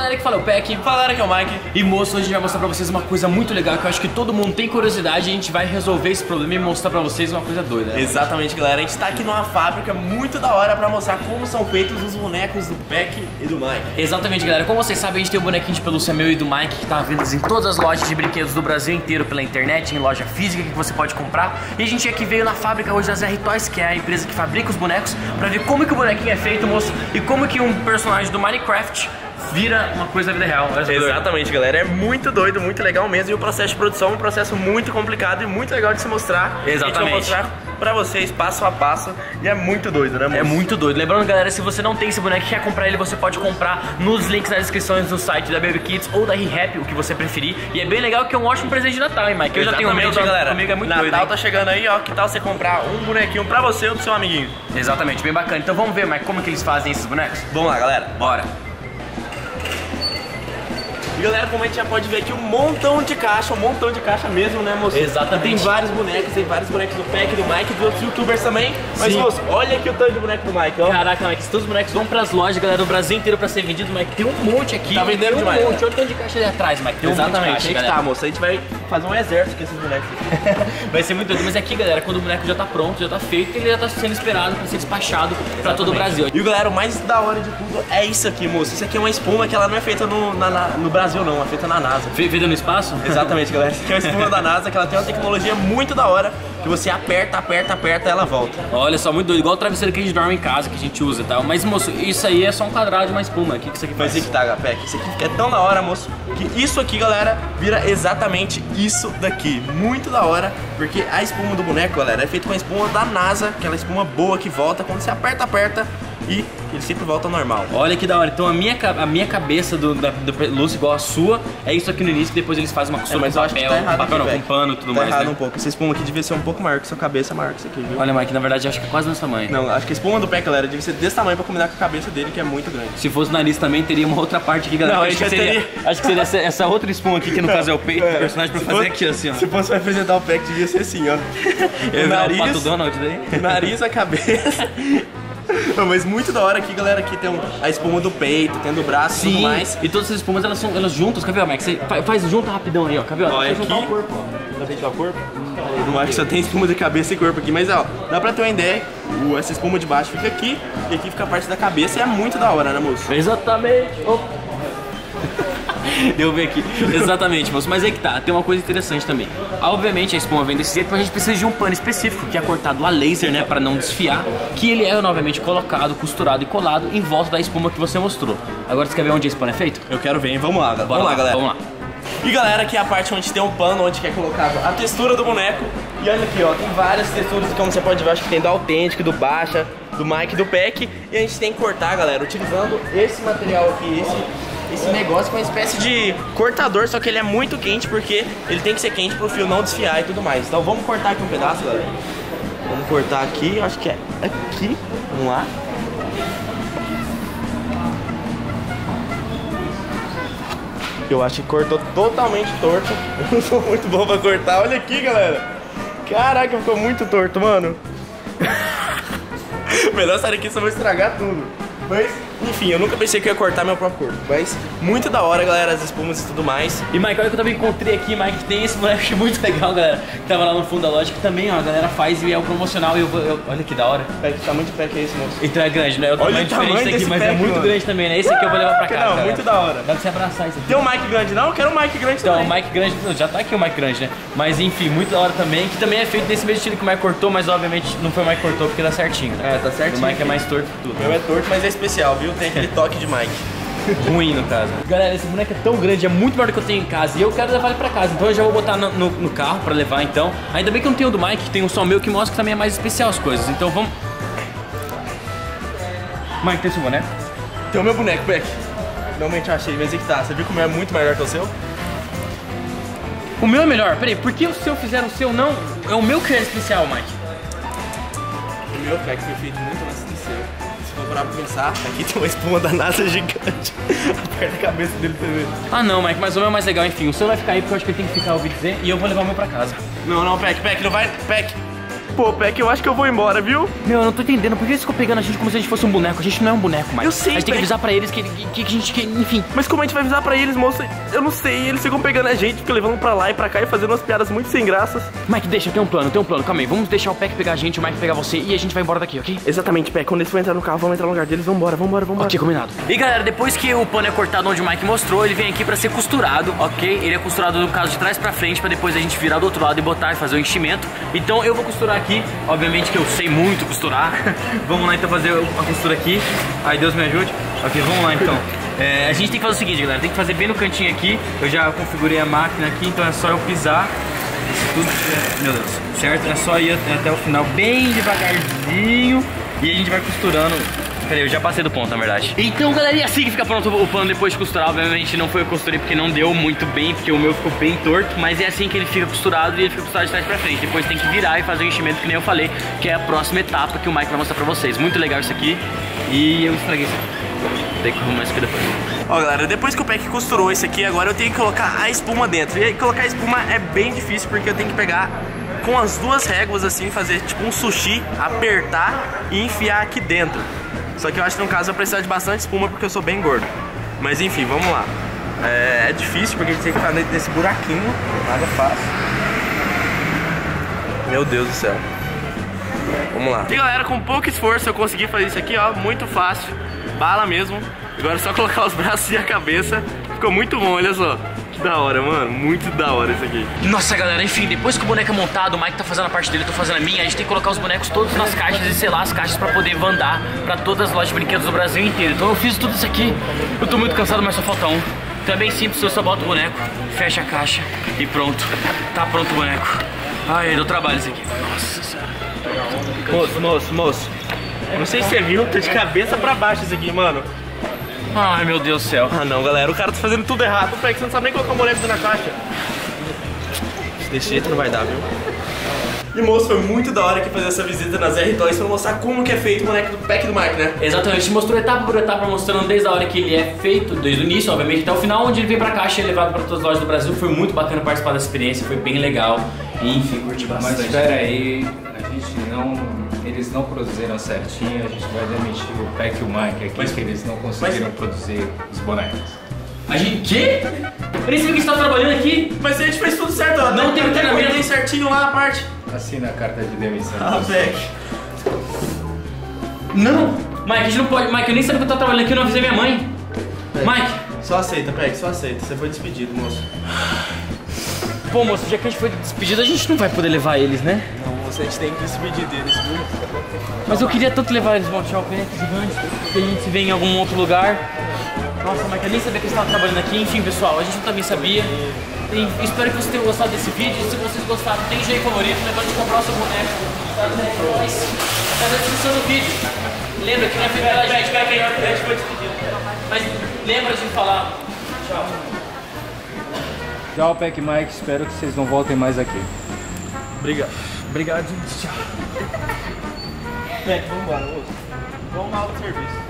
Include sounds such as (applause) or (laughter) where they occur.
galera que fala o Peck. Fala galera que é o Mike. E moço, hoje a gente vai mostrar pra vocês uma coisa muito legal que eu acho que todo mundo tem curiosidade e a gente vai resolver esse problema e mostrar pra vocês uma coisa doida. né? Exatamente, galera. A gente tá aqui numa fábrica muito da hora pra mostrar como são feitos os bonecos do Peck e do Mike. Exatamente, galera. Como vocês sabem, a gente tem o bonequinho de pelúcia meu e do Mike que tá venda em todas as lojas de brinquedos do Brasil inteiro pela internet, em loja física que você pode comprar. E a gente aqui veio na fábrica hoje da ZR Toys, que é a empresa que fabrica os bonecos, pra ver como que o bonequinho é feito, moço, e como que um personagem do Minecraft vira uma coisa da vida real. Exatamente, galera. É muito doido, muito legal mesmo. E o processo de produção é um processo muito complicado e muito legal de se mostrar. Exatamente. mostrar pra vocês passo a passo. E é muito doido, né, moço? É muito doido. Lembrando, galera, se você não tem esse boneco e quer comprar ele, você pode comprar nos links nas descrições do site da Baby Kids ou da ReHap, o que você preferir. E é bem legal que é um ótimo presente de Natal, hein, Mike? Eu já tenho o meu, Exatamente, então galera. comigo é muito Natal doido, hein? tá chegando aí, ó. Que tal você comprar um bonequinho pra você ou do seu amiguinho? Exatamente, bem bacana. Então vamos ver, Mike, como que eles fazem esses bonecos? Vamos lá, galera. Bora. E galera, como a gente já pode ver aqui, um montão de caixa, um montão de caixa mesmo, né, moço? Exatamente. Tem vários bonecos, tem vários bonecos do Peck, do Mike, dos outros youtubers também. Mas, Sim. moço, olha aqui o tanto de boneco do Mike, ó. Caraca, Mike, se todos os bonecos vão pras lojas, galera, do Brasil inteiro pra ser vendidos, Mike, tem um monte aqui. Tá vendendo tem um demais, monte. Olha o tanto de caixa ali atrás, Mike. Tem um monte de Exatamente, caixa, aí que galera. tá, moço. A gente vai fazer um exército com esses bonecos aqui. (laughs) Vai ser muito doido. Mas aqui, galera, quando o boneco já tá pronto, já tá feito, ele já tá sendo esperado pra ser despachado pra todo o Brasil. E galera, o mais da hora de tudo é isso aqui, moço. Isso aqui é uma espuma que ela não é feita no, na- na- no Brasil, não. É feita na NASA. Fe- Feita no espaço? Exatamente, galera. Isso aqui é uma espuma da NASA que ela tem uma tecnologia muito da hora que você aperta, aperta, aperta e ela volta. Olha só, muito doido. Igual o travesseiro que a gente dorme em casa, que a gente usa e tal. Mas, moço, isso aí é só um quadrado de uma espuma. O que, que isso aqui Mas faz? aí que tá, Gapec. Isso aqui é tão da hora, moço, que isso aqui, galera, vira exatamente isso daqui. Muito da hora, porque a espuma do boneco, galera, é feita com a espuma da NASA, aquela espuma boa que volta. Quando você aperta, aperta e ele sempre volta ao normal. Olha que da hora. Então a minha, a minha cabeça do, da, do pelúcia, igual a sua, é isso aqui no início, depois eles fazem uma costura mas com eu acho que papel, tá errado papel não, com pano e tudo tá mais, errado né? um pouco. Essa espuma aqui devia ser um pouco maior que sua cabeça, é maior que isso aqui, viu? Olha, Mike, na verdade acho que é quase desse tamanho. Não, acho que a espuma do pé, galera, devia ser desse tamanho pra combinar com a cabeça dele, que é muito grande. Se fosse o nariz também, teria uma outra parte aqui, galera. Não, acho, que seria, teria- acho que seria essa, essa outra espuma aqui, que no caso é o peito do personagem, pra Se fazer fosse- aqui assim, ó. Se fosse representar o pé, que devia ser assim, ó. (laughs) O virar o Pato nariz, Donald daí. o nariz, a cabeça. (laughs) Não, Mas muito da hora aqui, galera, aqui tem um- a espuma do peito, tem do braço e tudo mais. E todas essas espumas, elas são elas juntas, quer ver, Max? Você fa- faz junto rapidão aí, ó. Quer ver? Ó, é juntar aqui. o corpo, ó. Dá pra o corpo? Não acho que só tem espuma de cabeça e corpo aqui, mas ó, dá pra ter uma ideia. O- essa espuma de baixo fica aqui e aqui fica a parte da cabeça e é muito da hora, né, moço? Exatamente. Opa. (laughs) Deu ver aqui. Exatamente, moço. Mas aí que tá, tem uma coisa interessante também. Obviamente a espuma vem desse jeito, mas a gente precisa de um pano específico, que é cortado a laser, né, para não desfiar, que ele é novamente colocado, costurado e colado em volta da espuma que você mostrou. Agora você quer ver onde esse pano é feito? Eu quero ver, hein? Vamos lá. Bora vamos lá, galera. Vamos lá. E galera, aqui é a parte onde tem um pano, onde é colocado a textura do boneco. E olha aqui, ó, tem várias texturas, como você pode ver, acho que tem do autêntico, do baixa, do Mike, do Peck. E a gente tem que cortar, galera, utilizando esse material aqui, esse, esse negócio é uma espécie de cortador, só que ele é muito quente porque ele tem que ser quente pro fio não desfiar e tudo mais. Então vamos cortar aqui um pedaço, galera. Vamos cortar aqui, acho que é aqui. Vamos lá. Eu acho que cortou totalmente torto. (laughs) Eu não sou muito bom pra cortar. Olha aqui, galera. Caraca, ficou muito torto, mano. (laughs) Melhor sair aqui, só vou estragar tudo. Mas, enfim, eu nunca pensei que eu ia cortar meu próprio corpo. Mas, muito da hora, galera, as espumas e tudo mais. E Mike, olha que eu também encontrei aqui, Mike, que tem esse boneco que é muito legal, galera. Que tava lá no fundo da loja, que também, ó, a galera faz e é o promocional. E eu, eu- olha que da hora. Que tá muito pé que é esse, moço. Então é grande, né? O Olha o tamanho desse mas é pack, muito mano. grande também, né? Esse aqui eu vou levar pra casa. não, galera. muito da hora. Dá pra você abraçar isso aqui. Tem um mic grande, não? Eu quero um mic grande Então, o também. Mike grande, não, já tá aqui o Mike grande, né? Mas enfim, muito da hora também, que também é feito desse mesmo estilo que o Mike cortou, mas obviamente não foi o Mike cortou porque dá certinho. né? É, tá certinho. O Mike é mais torto que tudo. O meu é torto, mas é especial, viu? Tem aquele toque de mic. (laughs) Ruim no caso. Galera, esse boneco é tão grande, é muito maior do que eu tenho em casa e eu quero levar ele pra casa. Então eu já vou botar no, no- no carro pra levar então. Ainda bem que eu não tenho o do Mike, tem um só meu que mostra que também é mais especial as coisas. Então vamos. Mike, tem esse boneco? Tem o meu boneco, Beck. Finalmente eu achei, mas aí que tá. Você viu como é muito melhor que o seu? O meu é melhor. Peraí, por que o seu fizeram o seu não? É o meu que é especial, Mike. O meu Beck foi feito muito parar pra pensar, aqui tem uma espuma da NASA gigante. (laughs) Aperta a cabeça dele ver. Ah não, Mike, mas o meu é mais legal, enfim. O seu vai ficar aí porque eu acho que ele tem que ficar, ouvi dizer, e eu vou levar o meu pra casa. Não, não, Peck, Peck, não vai. Peck. Pô, Peck, eu acho que eu vou embora, viu? Meu, eu não tô entendendo. Por que eles ficam pegando a gente como se a gente fosse um boneco? A gente não é um boneco, Mike. Eu sei, A gente tem que avisar pra eles que, que, que a gente... Que, enfim... Mas como a gente vai avisar pra eles, moça? Eu não sei, eles ficam pegando a gente, ficam levando pra lá e pra cá e fazendo umas piadas muito sem graças. Mike, deixa, tem um plano, tem um plano. Calma aí, vamos deixar o Peck pegar a gente, o Mike pegar você e a gente vai embora daqui, ok? Exatamente, Peck, quando eles forem entrar no carro, vamos entrar no lugar deles, vambora, vambora, vambora. Ok, combinado. E galera, depois que o pano é cortado onde o Mike mostrou, ele vem aqui pra ser costurado, ok? Ele é costurado no caso de trás pra frente, pra depois a gente virar do outro lado e botar e fazer o enchimento. Então eu vou costurar aqui, obviamente que eu sei muito costurar. (laughs) vamos lá então fazer a costura aqui. Ai, Deus me ajude. Ok, vamos lá então. É, a gente tem que fazer o seguinte, galera, tem que fazer bem no cantinho aqui. Eu já configurei a máquina aqui, então é só eu pisar. Isso tudo, meu Deus, certo? É só ir até o final bem devagarzinho e a gente vai costurando Peraí, eu já passei do ponto, na verdade. Então, galera, e assim que fica pronto o pano depois de costurar. Obviamente não foi eu costurei porque não deu muito bem, porque o meu ficou bem torto. Mas é assim que ele fica costurado e ele fica costurado de trás pra frente. Depois tem que virar e fazer o enchimento que nem eu falei, que é a próxima etapa que o Mike vai mostrar pra vocês. Muito legal isso aqui. E eu estraguei isso aqui. Tem que arrumar isso aqui depois. Ó, galera, depois que o Peck costurou esse aqui, agora eu tenho que colocar a espuma dentro. E aí, colocar a espuma é bem difícil porque eu tenho que pegar com as duas réguas assim, fazer tipo um sushi, apertar e enfiar aqui dentro. Só que eu acho que no caso eu precisar de bastante espuma porque eu sou bem gordo. Mas enfim, vamos lá. É, é difícil porque a gente tem que ficar dentro desse buraquinho, nada fácil. Meu Deus do céu. Vamos lá. E galera, com pouco esforço eu consegui fazer isso aqui, ó, muito fácil. Bala mesmo. Agora é só colocar os braços e a cabeça. Ficou muito bom, olha só. Da hora, mano. Muito da hora isso aqui. Nossa, galera, enfim, depois que o boneco é montado, o Mike tá fazendo a parte dele, eu tô fazendo a minha, a gente tem que colocar os bonecos todos nas caixas e selar as caixas pra poder mandar pra todas as lojas de brinquedos do Brasil inteiro. Então eu fiz tudo isso aqui. Eu tô muito cansado, mas só falta um. Então é bem simples, eu só boto o boneco, fecha a caixa e pronto. Tá pronto o boneco. Ai, deu trabalho isso aqui. Nossa senhora. Moço, moço, moço. Não sei se você viu, tá de cabeça pra baixo isso aqui, mano. Ai, meu Deus do céu. Ah não, galera, o cara tá fazendo tudo errado. Pega, você não sabe nem colocar o boneco dentro da caixa. Desse jeito não vai dar, viu? E moço, foi muito da hora aqui fazer essa visita nas R Toys pra mostrar como que é feito o boneco do pack do Mike, né? Exatamente, mostrou etapa por etapa, mostrando desde a hora que ele é feito, desde o início, obviamente, até o final, onde ele vem pra caixa e é levado pra todas as lojas do Brasil. Foi muito bacana participar dessa experiência, foi bem legal. E, enfim, curti Mas bastante. espera aí, a gente não. Eles não produziram certinho, a gente vai demitir o Peck e o Mike aqui, Mas- que eles não conseguiram produzir os bonecos. A gente. Quê? Eu nem sei o que você tá trabalhando aqui. Mas a gente fez tudo certo, ó. Não tem até treinamento. cortei certinho lá a parte. Assina a carta de demissão. Ah, Peck. Não! Mike, a gente não pode. Mike, eu nem sabia que eu tava trabalhando aqui, eu não avisei minha mãe. Mike! Só aceita, Peck, só aceita. Você foi despedido, moço. Pô, moço, já que a gente foi despedido, a gente não vai poder levar eles, né? Não, a gente tem que despedir deles, viu? Mas eu queria tanto levar eles no shopping gigante, que a gente se vê em algum outro lugar. Nossa, Mike, eu nem sabia que você estava trabalhando aqui. Enfim, pessoal, a gente também sabia. E espero que vocês tenham gostado desse vídeo. Se vocês gostaram, tem jeito favorito, lembrando de comprar o seu boneco. Tá na descrição do vídeo. Lembra que não é feito pela gente. A gente foi despedido. Mas lembra de falar. Tchau. Tchau, e Mike, espero que vocês não voltem mais aqui. Obrigado. Obrigado, gente. Tchau. Peck, vambora, moço. Vamos aula de serviço.